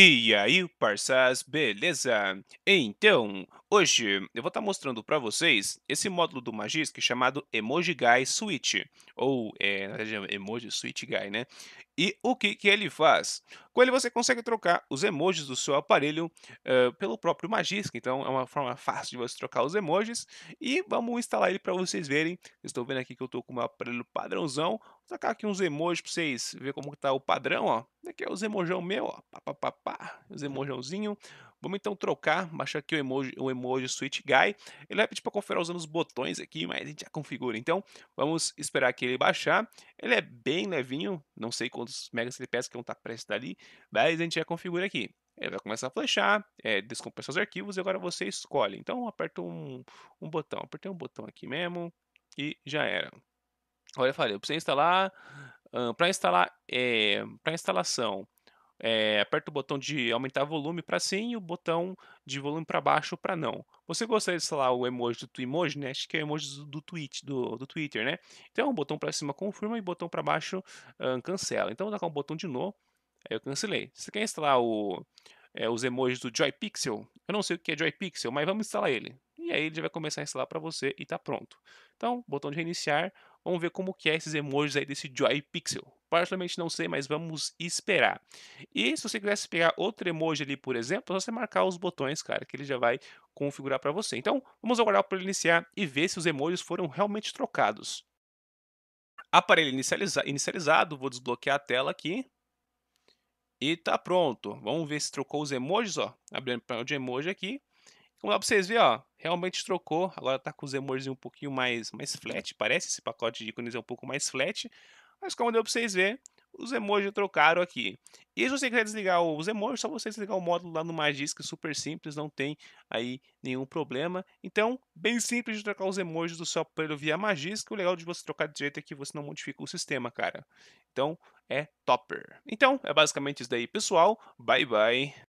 E aí, parças, beleza? Então, hoje eu vou estar mostrando para vocês esse módulo do Magisk chamado Emoji Guy Switch, ou é, verdade, é Emoji Switch Guy, né? E o que, que ele faz? Com ele você consegue trocar os emojis do seu aparelho uh, pelo próprio Magisk, então é uma forma fácil de você trocar os emojis. E vamos instalar ele para vocês verem. Estou vendo aqui que eu estou com o meu aparelho padrãozão. Vou tacar aqui uns emojis para vocês verem como está o padrão, ó. Aqui é os emojão meu, ó. Pá, pá, pá, pá. Os emojãozinho. Vamos então trocar, baixar aqui o emoji, o emoji Switch Guy. Ele vai pedir para configurar usando os botões aqui, mas a gente já configura. Então, vamos esperar que ele baixar. Ele é bem levinho, não sei quantos megas ele pesa, que não está prestes ali, mas a gente já configura aqui. Ele vai começar a flechar, é, os arquivos e agora você escolhe. Então, aperta um, um botão. Apertei um botão aqui mesmo e já era. Olha, eu falei, para você instalar, para instalar, é, para instalação, é, aperta o botão de aumentar volume para sim e o botão de volume para baixo para não. Você gostaria de instalar o emoji do Twimoji, né? Acho que é o emoji do, tweet, do, do Twitter, né? Então, o botão para cima confirma e o botão para baixo cancela. Então, vou dar um botão de novo, eu cancelei. Se você quer instalar o, é, os emojis do JoyPixel, eu não sei o que é JoyPixel, mas vamos instalar ele. E aí ele já vai começar a instalar para você e está pronto. Então, botão de reiniciar, vamos ver como que é esses emojis aí desse JoyPixel. Particularmente não sei, mas vamos esperar. E se você quisesse pegar outro emoji ali, por exemplo, é só você marcar os botões, cara, que ele já vai configurar para você. Então, vamos aguardar para iniciar e ver se os emojis foram realmente trocados. Aparelho inicializa inicializado, vou desbloquear a tela aqui. E tá pronto. Vamos ver se trocou os emojis, ó. Abrindo o panel de emoji aqui. Como dá para vocês verem, ó, realmente trocou. Agora tá com os emojis um pouquinho mais, mais flat. Parece esse pacote de ícones é um pouco mais flat. Mas como deu para vocês verem, os emojis trocaram aqui. E se você quiser desligar os emojis, só você desligar o módulo lá no Magisk, super simples, não tem aí nenhum problema. Então, bem simples de trocar os emojis do seu aparelho via Magisk. O legal de você trocar de jeito é que você não modifica o sistema, cara. Então, é topper. Então, é basicamente isso daí, pessoal. Bye, bye.